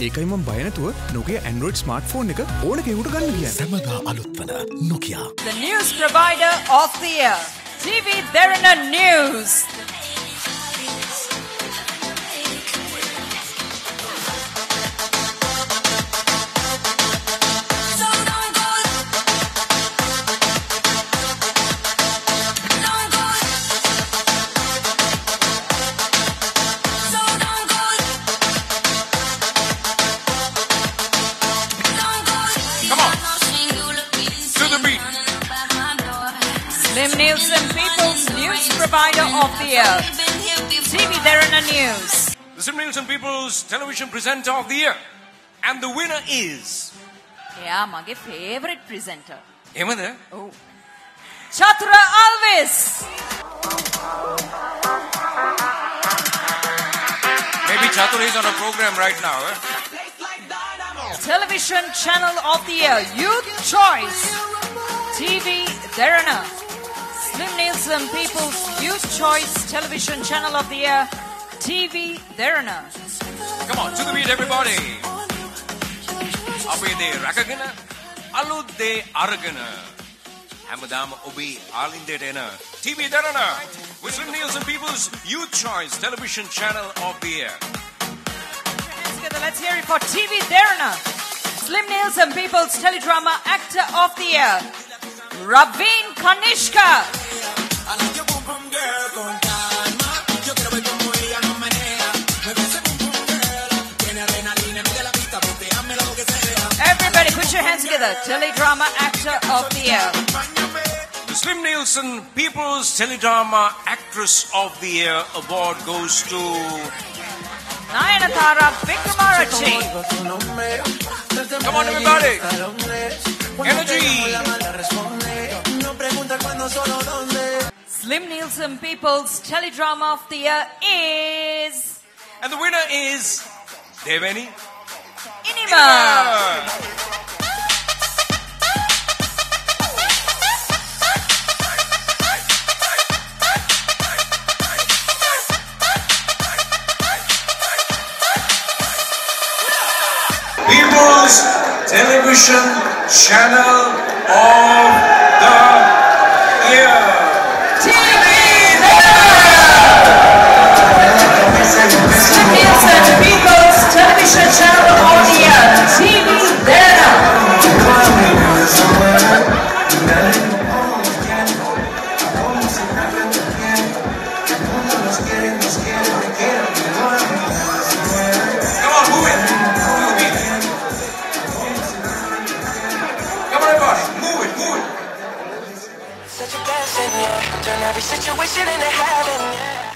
ඒකයි මම බයනතුව නොගේ ඇන්ඩරෝඩ් ස්මර්ට ෆෝන් එක ඕන කෙකුට ගන්න කිය සැමදා අලුත්වන නොකයා The news provider of the year. TV Derana News. Lim Nielsen, People's News Provider of the Year. TV Derana News. The Slim Nielsen People's Television Presenter of the Year. And the winner is... yeah, my favorite presenter. එහෙමද? Oh, Chathura Alwis. Maybe Chatur is on a program right now. Eh? Television channel of the year, Youth Choice. TV Derana. Muslim People's Youth Choice Television Channel of the Year, TV Derana. Come on, to the beat, everybody. අපේ රැකගෙන අලුත් de aragana. හැමදාම obi alinde එන TV දරන Muslim News People's Youth Choice Television Channel of the Year. Together, let's hear it for TV Derana. Slim Nielsen People's Teledrama Actor of the Year, Raveen Kanishka. Put your hands together. Teledrama Actor of the Year. The Slim Nielsen People's Teledrama Actress of the Year award goes to Nayanthara Wickramarachchi. Come on, everybody. Energy. Slim Nielsen People's Teledrama of the Year is And the winner is Deveni. Inima. People's Television Channel of the Year. Nielsen People's Television Channel of the Year. TV Derana. Come Every situation in heaven, yeah.